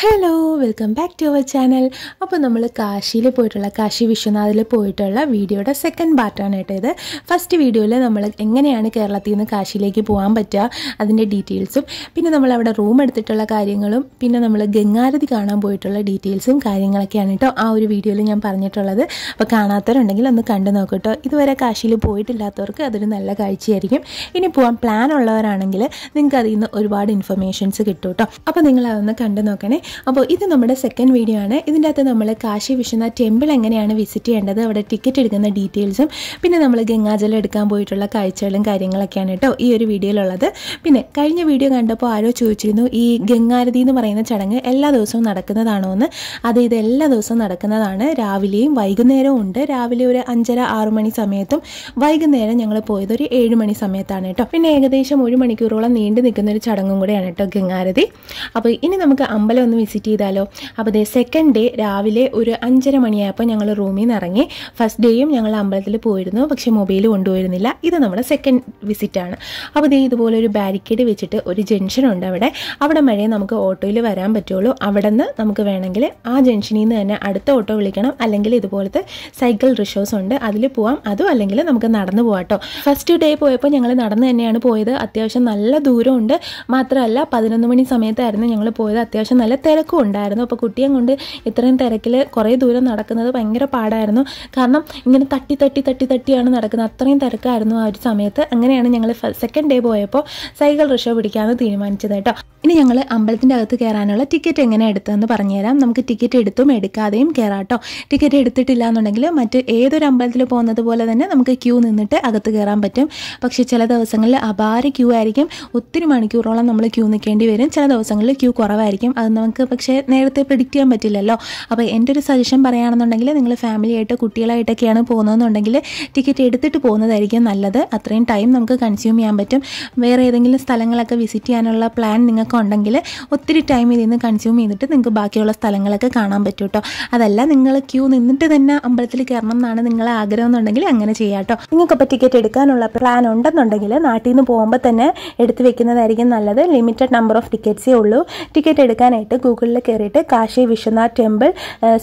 Hello welcome back to our channel അപ്പോൾ നമ്മൾ കാശിയിൽ പോയിട്ടുള്ള കാശി വിശ്വനാഥിൽ പോയിട്ടുള്ള വീഡിയോയുടെ സെക്കൻഡ് പാർട്ടാണ് കേട്ടോ ഇത്. ഫസ്റ്റ് വീഡിയോയിൽ നമ്മൾ എങ്ങനെയാണ് കേരളത്തിൽ നിന്ന് കാശിയിലേക്ക് പോകാൻ പറ്റുക അതിന്റെ ഡീറ്റെയിൽസും പിന്നെ നമ്മൾ അവിടെ റൂം എടുത്തിട്ടുള്ള കാര്യങ്ങളും പിന്നെ നമ്മൾ ഗംഗാരതി കാണാൻ പോയിട്ടുള്ള ഡീറ്റെയിൽസും കാര്യങ്ങളൊക്കെയാണ് കേട്ടോ ആ ഒരു വീഡിയോയിൽ ഞാൻ പറഞ്ഞിട്ടുള്ളത്. അപ്പോൾ കാണാത്തവരുണ്ടെങ്കിൽ ഒന്ന് കണ്ടു നോക്കട്ടോ ഇതുവരെ കാശിയിൽ പോയിട്ടില്ലാത്തവർക്ക് അതൊരു നല്ല കാഴ്ചയായിരിക്കും. ഇനി പോകാൻ പ്ലാൻ ഉള്ളവരാണെങ്കിൽ നിങ്ങൾക്ക് അതിൽ നിന്ന് ഒരുപാട് ഇൻഫർമേഷൻസ് കിട്ടും കേട്ടോ. അപ്പോൾ നിങ്ങൾ അതൊന്ന് കണ്ടു നോക്കണേ. അപ്പോൾ ഇത് നമ്മുടെ സെക്കൻഡ് വീഡിയോ ആണ്. ഇതിന്റെ അകത്ത് നമ്മൾ കാശി വിശ്വനാഥ് ടെമ്പിൾ എങ്ങനെയാണ് വിസിറ്റ് ചെയ്യേണ്ടത് അവിടെ ടിക്കറ്റ് എടുക്കുന്ന ഡീറ്റെയിൽസും പിന്നെ നമ്മൾ ഗംഗാജലം എടുക്കാൻ പോയിട്ടുള്ള കാഴ്ചകളും കാര്യങ്ങളൊക്കെയാണ് കേട്ടോ ഈ ഒരു വീഡിയോയിലുള്ളത് പിന്നെ കഴിഞ്ഞ വീഡിയോ കണ്ടപ്പോൾ ആരോ ചോദിച്ചിരുന്നു ഈ ഗംഗാരതി എന്ന് പറയുന്ന ചടങ്ങ് എല്ലാ ദിവസവും നടക്കുന്നതാണോ എന്ന്? അത് ഇത് എല്ലാ ദിവസവും നടക്കുന്നതാണ്. രാവിലെയും വൈകുന്നേരവും ഉണ്ട്. രാവിലെ ഒരു അഞ്ചര ആറു മണി സമയത്തും വൈകുന്നേരം ഞങ്ങൾ പോയത് ഒരു ഏഴ് മണി സമയത്താണ് കേട്ടോ. പിന്നെ ഏകദേശം ഒരു മണിക്കൂറോളം നീണ്ടു നിൽക്കുന്ന ഒരു ചടങ്ങും കൂടെയാണ് കേട്ടോ ഗംഗാരതി. അപ്പോൾ ഇനി നമുക്ക് അമ്പലം ഒന്ന് വിസിറ്റ് ചെയ്താലോ? അപ്പോൾ ദേ സെക്കൻഡ് ഡേ രാവിലെ ഒരു അഞ്ചര മണിയായപ്പോൾ ഞങ്ങൾ റൂമിൽ നിന്ന് ഇറങ്ങി. ഫസ്റ്റ് ഡേയും ഞങ്ങൾ അമ്പലത്തിൽ പോയിരുന്നു. പക്ഷേ മൊബൈൽ കൊണ്ടുപോയിരുന്നില്ല. ഇത് നമ്മുടെ സെക്കൻഡ് വിസിറ്റാണ് അപ്പോൾ ദേ ഇതുപോലെ ഒരു ബാരിക്കേഡ് വെച്ചിട്ട് ഒരു ജംഗ്ഷൻ ഉണ്ട് അവിടെ. അവിടെ മഴയെ നമുക്ക് ഓട്ടോയിൽ വരാൻ പറ്റുള്ളൂ. അവിടെ നിന്ന് നമുക്ക് വേണമെങ്കിൽ ആ ജംഗ്ഷനിൽ നിന്ന് തന്നെ അടുത്ത ഓട്ടോ വിളിക്കണം. അല്ലെങ്കിൽ ഇതുപോലത്തെ സൈക്കിൾ റിഷോസ് ഉണ്ട്. അതിൽ പോവാം. അതും അല്ലെങ്കിൽ നമുക്ക് നടന്നു പോകാം ഫസ്റ്റ് ഡേ പോയപ്പോൾ ഞങ്ങൾ നടന്ന് തന്നെയാണ് പോയത്. അത്യാവശ്യം നല്ല ദൂരമുണ്ട്. മാത്രമല്ല പതിനൊന്ന് മണി സമയത്തായിരുന്നു ഞങ്ങൾ പോയത്. അത്യാവശ്യം നല്ല തിരക്കും ഉണ്ടായിരുന്നു. അപ്പോൾ കുട്ടിയെ കൊണ്ട് ഇത്രയും തിരക്കിൽ കുറേ ദൂരം നടക്കുന്നത് ഭയങ്കര പാടായിരുന്നു. കാരണം ഇങ്ങനെ തട്ടി തട്ടി തട്ടി തട്ടിയാണ് നടക്കുന്നത്. അത്രയും തിരക്കായിരുന്നു ആ ഒരു സമയത്ത്. അങ്ങനെയാണ് ഞങ്ങൾ സെക്കൻഡ് ഡേ പോയപ്പോൾ സൈക്കിൾ റിക്ഷ പിടിക്കാമെന്ന് തീരുമാനിച്ചത് കേട്ടോ. ഇനി ഞങ്ങൾ അമ്പലത്തിന്റെ അകത്ത് കയറാനുള്ള ടിക്കറ്റ് എങ്ങനെ എടുത്തതെന്ന് പറഞ്ഞുതരാം. നമുക്ക് ടിക്കറ്റ് എടുത്തും എടുക്കാതെയും കയറാം കേട്ടോ. ടിക്കറ്റ് എടുത്തിട്ടില്ല എന്നുണ്ടെങ്കിൽ മറ്റ് ഏതൊരു അമ്പലത്തിൽ പോകുന്നത് പോലെ തന്നെ നമുക്ക് ക്യൂ നിന്നിട്ട് അകത്ത് കയറാൻ പറ്റും. പക്ഷേ ചില ദിവസങ്ങളിൽ അപാര ക്യൂ ആയിരിക്കും. ഒത്തിരി മണിക്കൂറോളം നമ്മൾ ക്യൂ നിൽക്കേണ്ടി വരും. ചില ദിവസങ്ങളിൽ ക്യൂ കുറവായിരിക്കും. അത് നമുക്ക് പക്ഷേ നേരത്തെ പ്രിഡിക്റ്റ് ചെയ്യാൻ പറ്റില്ലല്ലോ. അപ്പോൾ എന്റെ ഒരു സജഷൻ പറയുകയാണെന്നുണ്ടെങ്കിൽ നിങ്ങൾ ഫാമിലിയായിട്ട് കുട്ടികളായിട്ടൊക്കെയാണ് പോകുന്നതെന്നുണ്ടെങ്കിൽ ടിക്കറ്റ് എടുത്തിട്ട് പോകുന്നതായിരിക്കും നല്ലത്. അത്രയും ടൈം നമുക്ക് കൺസ്യൂം ചെയ്യാൻ പറ്റും. വേറെ ഏതെങ്കിലും സ്ഥലങ്ങളൊക്കെ വിസിറ്റ് ചെയ്യാനുള്ള പ്ലാൻ നിങ്ങൾക്ക് ഉണ്ടെങ്കിൽ ഒത്തിരി ടൈം ഇതിൽ നിന്ന് കൺസ്യൂം ചെയ്തിട്ട് നിങ്ങൾക്ക് ബാക്കിയുള്ള സ്ഥലങ്ങളൊക്കെ കാണാൻ പറ്റും കേട്ടോ. അതല്ല നിങ്ങൾ ക്യൂ നിന്നിട്ട് തന്നെ അമ്പലത്തിൽ കയറണം എന്നാണ് നിങ്ങളെ ആഗ്രഹം എന്നുണ്ടെങ്കിൽ അങ്ങനെ ചെയ്യാം കേട്ടോ. നിങ്ങൾക്കിപ്പോൾ ടിക്കറ്റ് എടുക്കാനുള്ള പ്ലാൻ ഉണ്ടെന്നുണ്ടെങ്കിൽ നാട്ടിൽ നിന്ന് പോകുമ്പോൾ തന്നെ എടുത്ത് വെക്കുന്നതായിരിക്കും നല്ലത്. ലിമിറ്റഡ് നമ്പർ ഓഫ് ടിക്കറ്റ്സേ ഉള്ളൂ. ടിക്കറ്റ് എടുക്കാനായിട്ട് ഗൂഗിളിൽ കയറിയിട്ട് കാശി വിശ്വനാഥ് ടെമ്പിൾ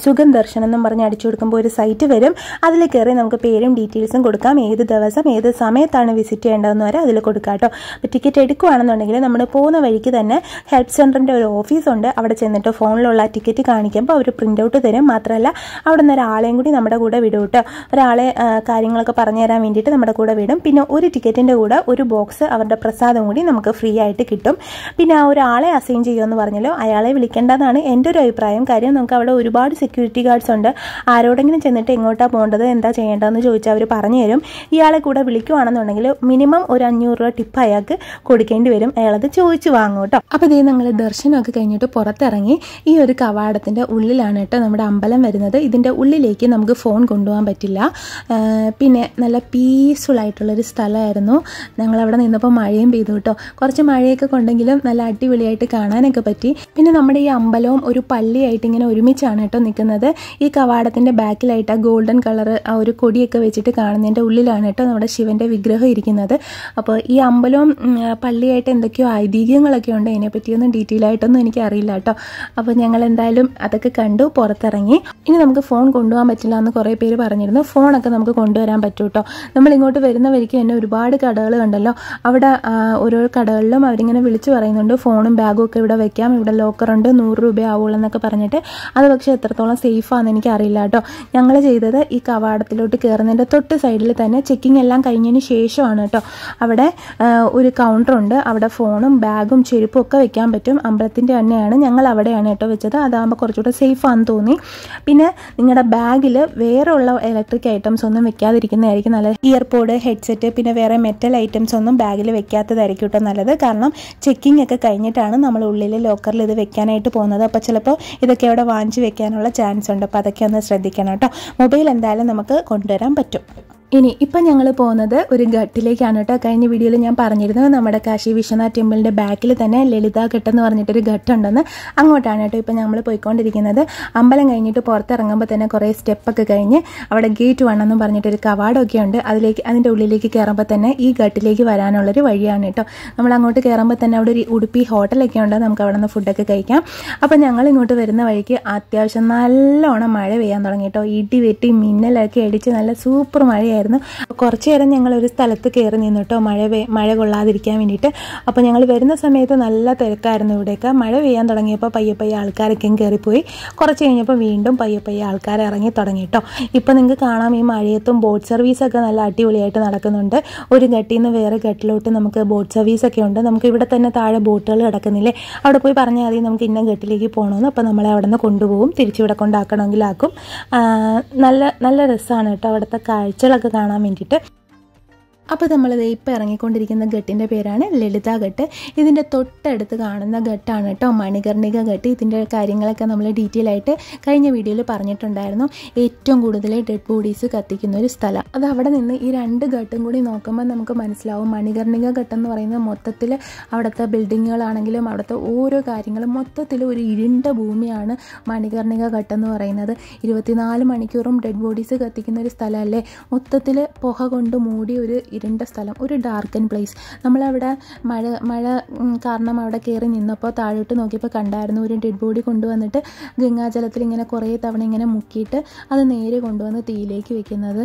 സുഖം ദർശനം എന്ന് പറഞ്ഞ് അടിച്ചു കൊടുക്കുമ്പോൾ ഒരു സൈറ്റ് വരും. അതിൽ കയറി നമുക്ക് പേരും ഡീറ്റെയിൽസും കൊടുക്കാം. ഏത് ദിവസം ഏത് സമയത്താണ് വിസിറ്റ് ചെയ്യേണ്ടതെന്ന് വരെ അതിൽ കൊടുക്കാം കേട്ടോ. ടിക്കറ്റ് എടുക്കുകയാണെന്നുണ്ടെങ്കിൽ നമ്മൾ പോകുന്ന വഴിക്ക് തന്നെ ഹെൽപ്പ് സെന്ററിന്റെ ഒരു ഓഫീസുണ്ട് അവിടെ ചെന്നിട്ട് ഫോണിലുള്ള ടിക്കറ്റ് കാണിക്കുമ്പോൾ അവർ പ്രിന്റ് ഔട്ട് തരും. മാത്രമല്ല അവിടെ നിന്ന് ഒരാളെയും കൂടി നമ്മുടെ കൂടെ വിടും കേട്ടോ. ഒരാളെ കാര്യങ്ങളൊക്കെ പറഞ്ഞു തരാൻ വേണ്ടിയിട്ട് നമ്മുടെ കൂടെ വിടും. പിന്നെ ഒരു ടിക്കറ്റിന്റെ കൂടെ ഒരു ബോക്സ് അവരുടെ പ്രസാദം കൂടി നമുക്ക് ഫ്രീ ആയിട്ട് കിട്ടും. പിന്നെ ആ ഒരാളെ അസൈൻ ചെയ്യുമെന്ന് പറഞ്ഞല്ലോ അയാളെ വിളിക്കേണ്ടതാണ് എന്റെ ഒരു അഭിപ്രായം. കാര്യം നമുക്ക് അവിടെ ഒരുപാട് സെക്യൂരിറ്റി ഗാർഡ്സ് ഉണ്ട്. ആരോടെങ്കിലും ചെന്നിട്ട് എങ്ങോട്ടാണ് പോകേണ്ടത് എന്താ ചെയ്യേണ്ടതെന്ന് ചോദിച്ചാൽ അവർ പറഞ്ഞു തരും. ഇയാളെ കൂടെ വിളിക്കുവാണെന്നുണ്ടെങ്കിൽ മിനിമം ഒരു അഞ്ഞൂറ് രൂപ ടിപ്പ് അയാൾക്ക് കൊടുക്കേണ്ടി വരും. അയാളത് ചോദിച്ചു വാങ്ങും കേട്ടോ. അപ്പോൾ ഇതേ ഞങ്ങൾ ദർശനമൊക്കെ കഴിഞ്ഞിട്ട് പുറത്തിറങ്ങി. ഈ ഒരു കവാടത്തിന്റെ ഉള്ളിലാണ് കേട്ടോ നമ്മുടെ അമ്പലം വരുന്നത്. ഇതിന്റെ ഉള്ളിലേക്ക് നമുക്ക് ഫോൺ കൊണ്ടുപോകാൻ പറ്റില്ല. പിന്നെ നല്ല പീസ്ഫുൾ ആയിട്ടുള്ളൊരു സ്ഥലമായിരുന്നു. ഞങ്ങളവിടെ നിന്നപ്പോൾ മഴയും പെയ്തു കേട്ടോ. കുറച്ച് മഴയൊക്കെ കൊണ്ടെങ്കിലും നല്ല അടിപൊളിയായിട്ട് കാണാനൊക്കെ പറ്റി. പിന്നെ നമ്മുടെ അമ്പലവും ഒരു പള്ളിയായിട്ട് ഇങ്ങനെ ഒരുമിച്ചാണ് കേട്ടോ നിൽക്കുന്നത്. ഈ കവാടത്തിന്റെ ബാക്കിലായിട്ട് ആ ഗോൾഡൻ കളർ ആ ഒരു കൊടിയൊക്കെ വെച്ചിട്ട് കാണുന്നതിന്റെ ഉള്ളിലാണ് കേട്ടോ നമ്മുടെ ശിവന്റെ വിഗ്രഹം ഇരിക്കുന്നത്. അപ്പോൾ ഈ അമ്പലവും പള്ളിയായിട്ട് എന്തൊക്കെയോ ഐതിഹ്യങ്ങളൊക്കെ ഉണ്ട്. അതിനെപ്പറ്റിയൊന്നും ഡീറ്റെയിൽ ആയിട്ടൊന്നും എനിക്ക് അറിയില്ല കേട്ടോ. അപ്പോൾ ഞങ്ങൾ എന്തായാലും അതൊക്കെ കണ്ടു പുറത്തിറങ്ങി. ഇനി നമുക്ക് ഫോൺ കൊണ്ടുപോകാൻ പറ്റില്ല എന്ന് കുറേ പേര് പറഞ്ഞിരുന്നു. ഫോണൊക്കെ നമുക്ക് കൊണ്ടുവരാൻ പറ്റും കേട്ടോ. നമ്മൾ ഇങ്ങോട്ട് വരുന്ന തന്നെ ഒരുപാട് കടകൾ കണ്ടല്ലോ. അവിടെ ഓരോ കടകളിലും അവരിങ്ങനെ വിളിച്ചു പറയുന്നുണ്ട്. ഫോണും ബാഗും ഒക്കെ ഇവിടെ വെക്കാം. ഇവിടെ ലോക്കറുണ്ട് നൂറ് രൂപ ആവുള്ളൂ എന്നൊക്കെ പറഞ്ഞിട്ട് അത് പക്ഷേ എത്രത്തോളം സേഫാണെന്ന് എനിക്ക് അറിയില്ല കേട്ടോ. ഞങ്ങൾ ചെയ്തത് ഈ കവാടത്തിലോട്ട് കയറുന്നതിന്റെ തൊട്ട് സൈഡിൽ തന്നെ ചെക്കിംഗ് എല്ലാം കഴിഞ്ഞതിന് ശേഷമാണ് കേട്ടോ. അവിടെ ഒരു കൗണ്ടറുണ്ട് അവിടെ ഫോണും ബാഗും ചെരുപ്പും ഒക്കെ വെക്കാൻ പറ്റും. അമ്പലത്തിന്റെ തന്നെയാണ്. ഞങ്ങൾ അവിടെയാണ് കേട്ടോ വെച്ചത്. അതാകുമ്പോൾ കുറച്ചുകൂടെ സേഫാണെന്ന് തോന്നി. പിന്നെ നിങ്ങളുടെ ബാഗിൽ വേറെ ഉള്ള ഇലക്ട്രിക് ഐറ്റംസ് ഒന്നും വെക്കാതിരിക്കുന്നതായിരിക്കും നല്ലത്. ഇയർപോഡ് ഹെഡ്സെറ്റ് പിന്നെ വേറെ മെറ്റൽ ഐറ്റംസ് ഒന്നും ബാഗിൽ വെക്കാത്തതായിരിക്കും കേട്ടോ നല്ലത്. കാരണം ചെക്കിംഗ് ഒക്കെ കഴിഞ്ഞിട്ടാണ് നമ്മൾ ഉള്ളിൽ ലോക്കറിൽ ഇത് വെക്കാനായിട്ട് പോകുന്നത്. അപ്പോൾ ചിലപ്പോൾ ഇതൊക്കെ അവിടെ വാങ്ങിച്ച് വെക്കാനുള്ള ചാൻസ് ഉണ്ട്. അപ്പോൾ അതൊക്കെ ഒന്ന് ശ്രദ്ധിക്കണം കേട്ടോ. മൊബൈൽ എന്തായാലും നമുക്ക് കൊണ്ടുവരാൻ പറ്റും. ഇനി ഇപ്പം ഞങ്ങൾ പോകുന്നത് ഒരു ഘട്ടിലേക്കാണ് കേട്ടോ. കഴിഞ്ഞ വീഡിയോയിൽ ഞാൻ പറഞ്ഞിരുന്നു നമ്മുടെ കാശി വിശ്വനാഥ് ടെമ്പിളിന്റെ ബാക്കിൽ തന്നെ ലളിത ഘട്ട് എന്ന് പറഞ്ഞിട്ടൊരു ഘട്ടുണ്ടെന്ന്. അങ്ങോട്ടാണ് കേട്ടോ ഇപ്പം നമ്മൾ പോയിക്കൊണ്ടിരിക്കുന്നത്. അമ്പലം കഴിഞ്ഞിട്ട് പുറത്തിറങ്ങുമ്പോൾ തന്നെ കുറേ സ്റ്റെപ്പൊക്കെ കഴിഞ്ഞ് അവിടെ ഗേറ്റ് വേണമെന്നും പറഞ്ഞിട്ടൊരു കവാടമൊക്കെ ഉണ്ട്. അതിലേക്ക് അതിന്റെ ഉള്ളിലേക്ക് കയറുമ്പോൾ തന്നെ ഈ ഘട്ടിലേക്ക് വരാനുള്ളൊരു വഴിയാണ് കേട്ടോ. നമ്മൾ അങ്ങോട്ട് കയറുമ്പോൾ തന്നെ അവിടെ ഒരു ഉടുപ്പി ഹോട്ടലൊക്കെ ഉണ്ട്. നമുക്ക് അവിടെ നിന്ന് ഫുഡൊക്കെ കഴിക്കാം. അപ്പോൾ ഞങ്ങൾ ഇങ്ങോട്ട് വരുന്ന വഴിക്ക് അത്യാവശ്യം നല്ലോണം മഴ പെയ്യാൻ തുടങ്ങി കേട്ടോ. ഇടി വെട്ടി മിന്നലൊക്കെ അടിച്ച് നല്ല സൂപ്പർ മഴയായിരുന്നു. കുറച്ച് നേരം ഞങ്ങൾ ഒരു സ്ഥലത്ത് കയറി നിന്നു കേട്ടോ മഴ മഴ കൊള്ളാതിരിക്കാൻ വേണ്ടിയിട്ട്. അപ്പോൾ ഞങ്ങൾ വരുന്ന സമയത്ത് നല്ല തിരക്കായിരുന്നു ഇവിടെയൊക്കെ. മഴ പെയ്യാൻ തുടങ്ങിയപ്പോൾ പയ്യെ പയ്യെ ആൾക്കാരൊക്കെയും കയറിപ്പോയി കുറച്ച് കഴിഞ്ഞപ്പോൾ വീണ്ടും പയ്യെ പയ്യെ ആൾക്കാർ ഇറങ്ങി തുടങ്ങി കേട്ടോ ഇപ്പോൾ നിങ്ങൾക്ക് കാണാം ഈ മഴയത്തും ബോട്ട് സർവീസൊക്കെ നല്ല അടിപൊളിയായിട്ട് നടക്കുന്നുണ്ട്. ഒരു ഘട്ടിൽ നിന്ന് വേറെ ഘട്ടിലോട്ട് നമുക്ക് ബോട്ട് സർവീസൊക്കെ ഉണ്ട്. നമുക്ക് ഇവിടെ തന്നെ താഴെ ബോട്ടുകൾ കിടക്കുന്നില്ലേ? അവിടെ പോയി പറഞ്ഞാൽ മതി നമുക്ക് ഇന്ന ഘട്ടിലേക്ക് പോകണമെന്ന് അപ്പോൾ നമ്മളെ അവിടെ നിന്ന് കൊണ്ടുപോകും തിരിച്ചിവിടെ കൊണ്ടാക്കണമെങ്കിലാക്കും. നല്ല നല്ല രസമാണ് കേട്ടോ അവിടുത്തെ കാഴ്ചകളൊക്കെ കാണാൻ വേണ്ടിയിട്ട് അപ്പോൾ നമ്മളിത് ഇപ്പോൾ ഇറങ്ങിക്കൊണ്ടിരിക്കുന്ന ഘട്ടിന്റെ പേരാണ് ലളിത ഘട്ട്. ഇതിന്റെ തൊട്ടടുത്ത് കാണുന്ന ഘട്ടാണ് കേട്ടോ മണികർണിക ഘട്ട്. ഇതിന്റെ കാര്യങ്ങളൊക്കെ നമ്മൾ ഡീറ്റെയിൽ ആയിട്ട് കഴിഞ്ഞ വീഡിയോയിൽ പറഞ്ഞിട്ടുണ്ടായിരുന്നു. ഏറ്റവും കൂടുതൽ ഡെഡ് ബോഡീസ് കത്തിക്കുന്ന ഒരു സ്ഥലം. അത് അവിടെ നിന്ന് ഈ രണ്ട് ഘട്ടും കൂടി നോക്കുമ്പോൾ നമുക്ക് മനസ്സിലാവും. മണികർണിക ഘട്ടം എന്ന് പറയുന്നത് മൊത്തത്തിൽ അവിടുത്തെ ബിൽഡിങ്ങുകളാണെങ്കിലും അവിടുത്തെ ഓരോ കാര്യങ്ങളും മൊത്തത്തിൽ ഒരു ഇരുണ്ട ഭൂമിയാണ് മണികർണിക ഘട്ടം എന്ന് പറയുന്നത്. ഇരുപത്തിനാല് മണിക്കൂറും ഡെഡ് ബോഡീസ് കത്തിക്കുന്ന ഒരു സ്ഥലമല്ലേ മൊത്തത്തിൽ പുക കൊണ്ട് മൂടി ഒരു ഇരുണ്ട സ്ഥലം ഒരു ഡാർക്കൻ പ്ലേസ് നമ്മളവിടെ മഴ മഴ കാരണം അവിടെ കയറി നിന്നപ്പോൾ താഴോട്ട് നോക്കിയപ്പോൾ കണ്ടായിരുന്നു ഒരു ഡെഡ് ബോഡി കൊണ്ടുവന്നിട്ട് ഗംഗാജലത്തിൽ ഇങ്ങനെ കുറേ തവണ ഇങ്ങനെ മുക്കിയിട്ട് അത് നേരെ കൊണ്ടുവന്ന് തീയിലേക്ക് വെക്കുന്നത്.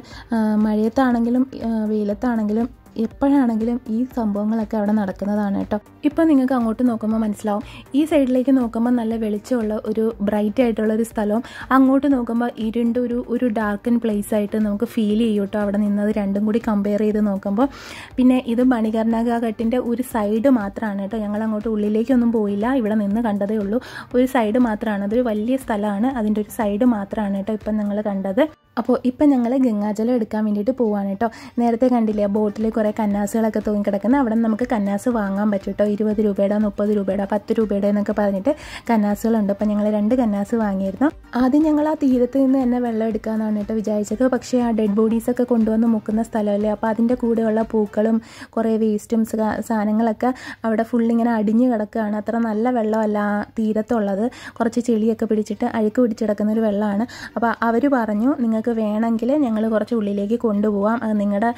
മഴയത്താണെങ്കിലും വെയിലത്താണെങ്കിലും എപ്പോഴാണെങ്കിലും ഈ സംഭവങ്ങളൊക്കെ അവിടെ നടക്കുന്നതാണ് കേട്ടോ. ഇപ്പോൾ നിങ്ങൾക്ക് അങ്ങോട്ട് നോക്കുമ്പോൾ മനസ്സിലാവും. ഈ സൈഡിലേക്ക് നോക്കുമ്പോൾ നല്ല വെളിച്ചമുള്ള ഒരു ബ്രൈറ്റ് ആയിട്ടുള്ള ഒരു സ്ഥലവും അങ്ങോട്ട് നോക്കുമ്പോൾ ഇരുണ്ട ഒരു ഒരു ഡാർക്കൻ പ്ലേസ് ആയിട്ട് നമുക്ക് ഫീൽ ചെയ്യും കേട്ടോ അവിടെ നിന്നത് രണ്ടും കൂടി കമ്പയർ ചെയ്ത് നോക്കുമ്പോൾ. പിന്നെ ഇത് മണികർണക ഘട്ടിന്റെ ഒരു സൈഡ് മാത്രമാണ് കേട്ടോ. ഞങ്ങൾ അങ്ങോട്ട് ഉള്ളിലേക്കൊന്നും പോയില്ല. ഇവിടെ നിന്ന് കണ്ടതേ ഉള്ളൂ. ഒരു സൈഡ് മാത്രമാണ്. അതൊരു വലിയ സ്ഥലമാണ്. അതിന്റെ ഒരു സൈഡ് മാത്രമാണ് കേട്ടോ ഇപ്പം നിങ്ങൾ കണ്ടത്. അപ്പോൾ ഇപ്പം ഞങ്ങൾ ഗംഗാജലം എടുക്കാൻ വേണ്ടിയിട്ട് പോവാണ് കേട്ടോ നേരത്തെ കണ്ടില്ലേ ബോട്ടിൽ കുറേ കന്നാസുകളൊക്കെ തൂങ്ങിക്കിടക്കുന്ന അവിടെ നിന്ന് നമുക്ക് കന്നാസ് വാങ്ങാൻ പറ്റും കേട്ടോ ഇരുപത് രൂപയുടെ മുപ്പത് രൂപയുടെ പത്ത് രൂപയുടെ എന്നൊക്കെ പറഞ്ഞിട്ട് കന്നാസുകളുണ്ട്. അപ്പം ഞങ്ങൾ രണ്ട് കന്നാസ് വാങ്ങിയിരുന്നു. ആദ്യം ഞങ്ങൾ ആ തീരത്ത് നിന്ന് തന്നെ വെള്ളം എടുക്കാമെന്നാണ് കേട്ടോ വിചാരിച്ചത്. പക്ഷേ ആ ഡെഡ് ബോഡീസൊക്കെ കൊണ്ടുവന്ന് മുക്കുന്ന സ്ഥലമല്ലേ? അപ്പോൾ അതിന്റെ കൂടെയുള്ള പൂക്കളും കുറേ വേസ്റ്റും സാധനങ്ങളൊക്കെ അവിടെ ഫുള്ളിങ്ങനെ അടിഞ്ഞു കിടക്കുകയാണ് അത്ര നല്ല വെള്ളമല്ല ആ തീരത്തുള്ളത്. കുറച്ച് ചെളിയൊക്കെ പിടിച്ചിട്ട് അഴുക്ക് പിടിച്ചിടക്കുന്ന ഒരു വെള്ളമാണ്. അപ്പോൾ അവർ പറഞ്ഞു നിങ്ങൾക്ക് വേണമെങ്കിൽ ഞങ്ങൾ കുറച്ച് ഉള്ളിലേക്ക് കൊണ്ടുപോകാം അത് നിങ്ങളുടെ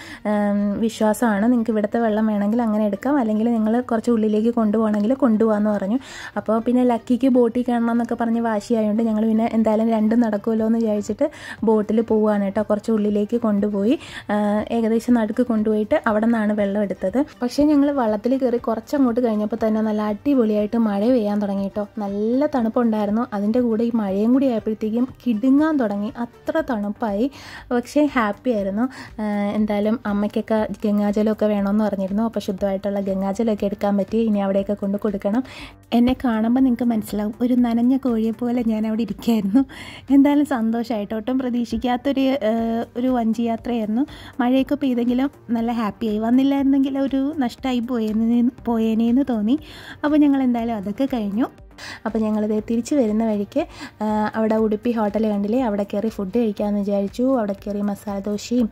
വിശ്വാസമാണ്. നിങ്ങൾക്ക് ഇവിടുത്തെ വെള്ളം വേണമെങ്കിൽ അങ്ങനെ എടുക്കാം. അല്ലെങ്കിൽ നിങ്ങൾ കുറച്ച് ഉള്ളിലേക്ക് കൊണ്ടുപോകണമെങ്കിൽ കൊണ്ടുപോകാമെന്ന് പറഞ്ഞു. അപ്പോൾ പിന്നെ ലക്കിക്ക് ബോട്ടിൽ കാണണം എന്നൊക്കെ പറഞ്ഞ് വാശിയായതുകൊണ്ട് ഞങ്ങൾ പിന്നെ എന്തായാലും രണ്ടും നടക്കുമല്ലോ എന്ന് വിചാരിച്ചിട്ട് ബോട്ടിൽ പോവുകയാണ് കേട്ടോ. കുറച്ച് ഉള്ളിലേക്ക് കൊണ്ടുപോയി ഏകദേശം നടുക്ക് കൊണ്ടുപോയിട്ട് അവിടെ നിന്നാണ് വെള്ളം എടുത്തത്. പക്ഷേ ഞങ്ങൾ വള്ളത്തിൽ കയറി കുറച്ചങ്ങോട്ട് കഴിഞ്ഞപ്പോൾ തന്നെ നല്ല അടിപൊളിയായിട്ട് മഴ പെയ്യാൻ തുടങ്ങി കേട്ടോ. നല്ല തണുപ്പുണ്ടായിരുന്നു. അതിന്റെ കൂടെ ഈ മഴയും കൂടി ആയപ്പോഴത്തേക്കും കിടുങ്ങാൻ തുടങ്ങി. അത്ര തണുപ്പായി പക്ഷേ ഹാപ്പി ആയിരുന്നു. എന്തായാലും അമ്മയ്ക്കൊക്കെ ഗംഗാജലമൊക്കെ വേണമെന്ന് പറഞ്ഞിരുന്നു. അപ്പോൾ ശുദ്ധമായിട്ടുള്ള ഗംഗാജലമൊക്കെ എടുക്കാൻ പറ്റി. ഇനി അവിടെയൊക്കെ കൊണ്ട് കൊടുക്കണം. എന്നെ കാണുമ്പോൾ നിങ്ങൾക്ക് മനസ്സിലാവും. ഒരു നനഞ്ഞ കോഴിയെ പോലെ ഞാൻ അവിടെ ഇരിക്കുകയായിരുന്നു എന്തായാലും സന്തോഷമായിട്ട് ഒട്ടും പ്രതീക്ഷിക്കാത്തൊരു ഒരു വഞ്ചി യാത്രയായിരുന്നു മഴയൊക്കെ പെയ്തെങ്കിലും നല്ല ഹാപ്പിയായി. വന്നില്ലായിരുന്നെങ്കിൽ ഒരു നഷ്ടമായി പോയേനെ പോയേനേന്ന് തോന്നി. അപ്പോൾ ഞങ്ങൾ എന്തായാലും അതൊക്കെ കഴിഞ്ഞു. അപ്പോൾ ഞങ്ങളിത് തിരിച്ചു വരുന്ന വഴിക്ക് അവിടെ ഉടുപ്പി ഹോട്ടൽ കണ്ടില്ലേ? അവിടെ കയറി ഫുഡ് കഴിക്കാമെന്ന് വിചാരിച്ചു. അവിടെ കയറി മസാല ദോശയും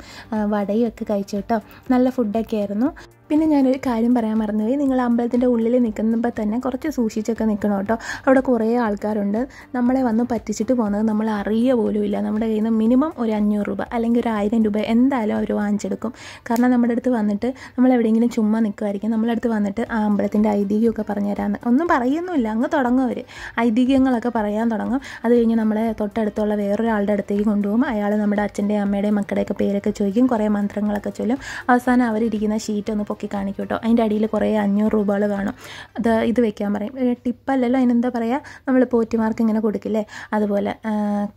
വടയും ഒക്കെ കഴിച്ചു കേട്ടോ. നല്ല ഫുഡൊക്കെ ആയിരുന്നു. പിന്നെ ഞാനൊരു കാര്യം പറയാൻ മറന്നുപോയി നിങ്ങൾ അമ്പലത്തിന്റെ ഉള്ളിൽ നിൽക്കുമ്പോൾ തന്നെ കുറച്ച് സൂക്ഷിച്ചൊക്കെ നിൽക്കണം കേട്ടോ. അവിടെ കുറേ ആൾക്കാരുണ്ട്. നമ്മളെ വന്ന് പറ്റിച്ചിട്ട് പോകുന്നത് നമ്മൾ അറിയുക പോലും ഇല്ല. നമ്മുടെ കയ്യിൽ നിന്ന് മിനിമം ഒരു അഞ്ഞൂറ് രൂപ അല്ലെങ്കിൽ ഒരു ആയിരം രൂപ എന്തായാലും അവർ വാങ്ങിച്ചെടുക്കും. കാരണം നമ്മുടെ അടുത്ത് വന്നിട്ട് നമ്മൾ എവിടെയെങ്കിലും ചുമ്മാ നിൽക്കുമായിരിക്കും നമ്മളെ അടുത്ത് വന്നിട്ട് ആ അമ്പലത്തിന്റെ ഐതിഹ്യമൊക്കെ പറഞ്ഞു തരാമെന്ന് ഒന്നും പറയുന്നില്ല അങ്ങ് തുടങ്ങും അവർ. ഐതിഹ്യങ്ങളൊക്കെ പറയാൻ തുടങ്ങും. അത് കഴിഞ്ഞ് നമ്മളെ തൊട്ടടുത്തുള്ള വേറൊരാളുടെ അടുത്തേക്ക് കൊണ്ടുപോകും. അയാൾ നമ്മുടെ അച്ഛന്റെയും അമ്മയുടെയും മക്കളുടെയൊക്കെ പേരൊക്കെ ചോദിക്കും. കുറേ മന്ത്രങ്ങളൊക്കെ ചൊല്ലും. അവസാനം അവരിരിക്കുന്ന ഷീറ്റ് ഒന്ന് പൊക്കി കാണിക്കും കേട്ടോ അതിന്റെ അടിയിൽ കുറേ അഞ്ഞൂറ് രൂപകൾ കാണും. അത് ഇത് വെക്കാൻ പറയും. ടിപ്പല്ലല്ലോ അതിനെന്താ പറയുക നമ്മൾ പോറ്റിമാർക്ക് ഇങ്ങനെ കൊടുക്കില്ലേ? അതുപോലെ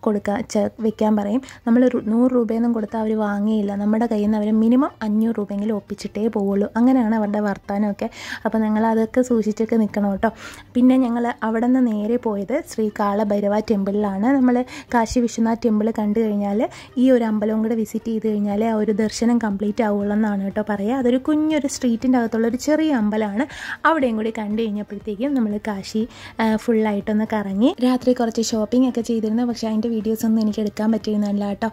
കൊടുക്കുക ച വെക്കാൻ പറയും. നമ്മൾ നൂറ് രൂപയൊന്നും കൊടുത്താൽ അവർ വാങ്ങിയില്ല. നമ്മുടെ കയ്യിൽ നിന്ന് അവർ മിനിമം അഞ്ഞൂറ് രൂപയെങ്കിലും ഒപ്പിച്ചിട്ടേ പോവുള്ളൂ. അങ്ങനെയാണ് അവരുടെ വർത്തമാനമൊക്കെ അപ്പോൾ ഞങ്ങൾ അതൊക്കെ സൂക്ഷിച്ചൊക്കെ നിൽക്കണം കേട്ടോ. പിന്നെ ഞങ്ങൾ അവിടെ നിന്ന് നേരെ പോയത് ശ്രീ കാളഭൈരവ ടെമ്പിളിലാണ്. നമ്മൾ കാശി വിശ്വനാഥ് ടെമ്പിൾ കണ്ടു കഴിഞ്ഞാൽ ഈ ഒരു അമ്പലവും കൂടെ വിസിറ്റ് ചെയ്ത് കഴിഞ്ഞാൽ ആ ഒരു ദർശനം കംപ്ലീറ്റ് ആവുള്ളൂ എന്നാണ് കേട്ടോ പറയുക അതൊരു കുഞ്ഞൊരു സ്ട്രീറ്റിന്റെ അകത്തുള്ള ഒരു ചെറിയ അമ്പലമാണ് അവിടെയും കൂടി കണ്ടു കഴിഞ്ഞപ്പോഴത്തേക്കും നമ്മൾ കാശി ഫുള്ളായിട്ടൊന്ന് കറങ്ങി. രാത്രി കുറച്ച് ഷോപ്പിംഗ് ഒക്കെ ചെയ്തിരുന്നു. പക്ഷേ അതിന്റെ വീഡിയോസ് ഒന്നും എനിക്ക് എടുക്കാൻ പറ്റിയിരുന്നില്ല കേട്ടോ.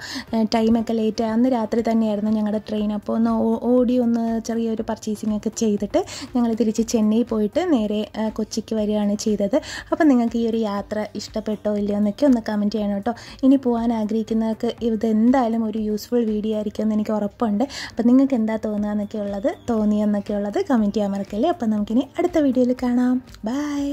ടൈമൊക്കെ ലേറ്റ് അന്ന് രാത്രി തന്നെയായിരുന്നു ഞങ്ങളുടെ ട്രെയിൻ അപ്പോൾ ഒന്ന് ഓടി ഒന്ന് ചെറിയൊരു പർച്ചേസിംഗ് ഒക്കെ ചെയ്തിട്ട് ഞങ്ങൾ തിരിച്ച് ചെന്നൈ പോയിട്ട് നേരെ കൊച്ചിക്ക് വരികയാണ് ചെയ്തത്. അപ്പോൾ നിങ്ങൾക്ക് ഈ ഒരു യാത്ര ഇഷ്ടപ്പെട്ടോ ഇല്ലയോ എന്നൊക്കെ ഒന്ന് കമന്റ് ചെയ്യണം കേട്ടോ. ഇനി പോകാൻ ആഗ്രഹിക്കുന്നവർക്ക് ഇത് എന്തായാലും ഒരു യൂസ്ഫുൾ വീഡിയോ ആയിരിക്കും എന്ന് എനിക്ക് ഉറപ്പുണ്ട്. അപ്പോൾ നിങ്ങൾക്ക് എന്താ തോന്നുക എന്നൊക്കെ ഉള്ളത് തോന്നിയെന്നൊക്കെ ഉള്ളത് കമന്റ് ചെയ്യാൻ മറക്കല്ലേ. അപ്പം നമുക്കിനി അടുത്ത വീഡിയോയിൽ കാണാം. ബൈ